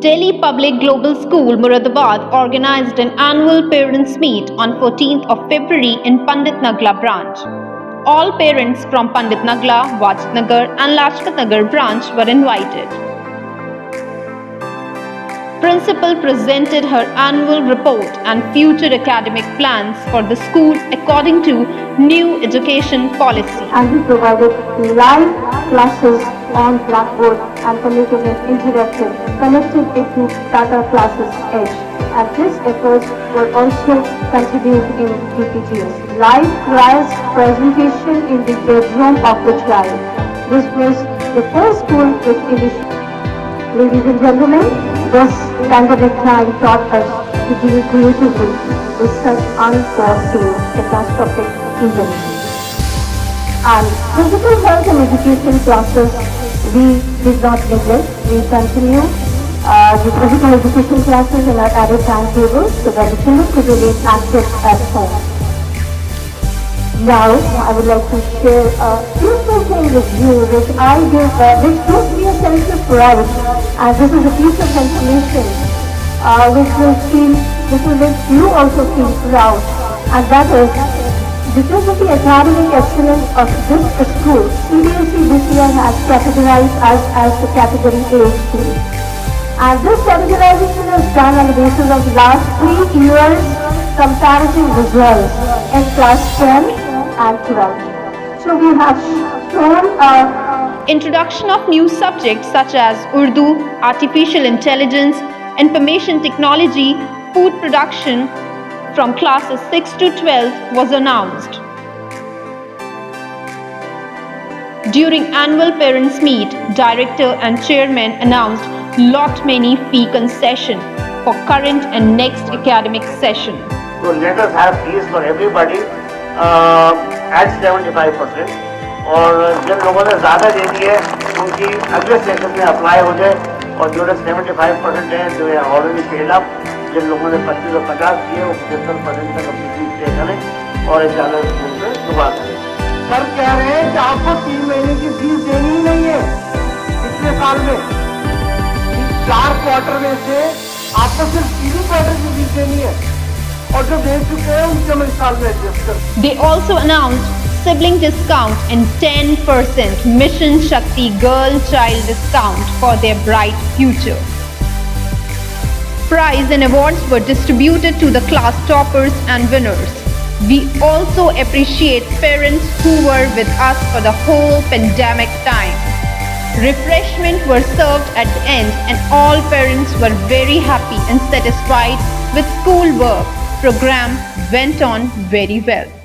Delhi Public Global School Moradabad organized an annual parents meet on 14th of February in Pandit Nagla branch. All parents from Pandit Nagla, Wajid Nagar and Lajpat Nagar branch were invited. Principal presented her annual report and future academic plans for the school according to new education policy. and we provided live classes on Blackboard and it interactive, connected it to Tata Classes Edge. And these efforts were also continued in DPGS. Live class presentation in the bedroom of the child. This was the first school which initiated. Ladies and gentlemen, this pandemic time taught us to deal creatively with such unforeseen catastrophic events and physical health and education classes we did not neglect. We continue uh, the physical education classes in our added timetable so that the children could remain active at home. Now, I would like to share a beautiful thing with you which I give, uh, which gives me a sense of pride. And this is a piece of information uh, which will which will make you also feel proud. And that is because of the academic excellence of this school, CBSE this year has categorized us as the category A school. And this categorization is done on the basis of last three years comparative results in class 10 and 12. So we have shown a introduction of new subjects such as Urdu, artificial intelligence, information technology, food production from classes 6 to 12 was announced. During annual parents meet, director and chairman announced lot many fee concession for current and next academic session. So let us have fees for everybody uh, at 75 percent और जिन लोगों ने ज़्यादा दे दी है उनकी अगले session में apply हो जाए और जो लोग 75 परसेंट हैं जो है ऑलरेडी पेड अप जिन लोगों ने 25 और 50 किए वो पचहत्तर परसेंट तक अपनी फ़ीस पे करें और इजाज़त स्कूल से दुआ करें। सर कह रहे हैं कि आपको तीन महीने की फ़ीस देनी ही नहीं है पिछले साल में। चार क्वार्टर में से आपको सिर्फ़ तीन क्वार्टर की फ़ीस देनी है और जो दे चुके हैं उनके हम इस साल में एडजस्ट कर। They also announced sibling discount and 10% Mission Shakti girl child discount for their bright future. Prize and awards were distributed to the class toppers and winners. We also appreciate parents who were with us for the whole pandemic time. Refreshment were served at the end and all parents were very happy and satisfied with school work. Program went on very well.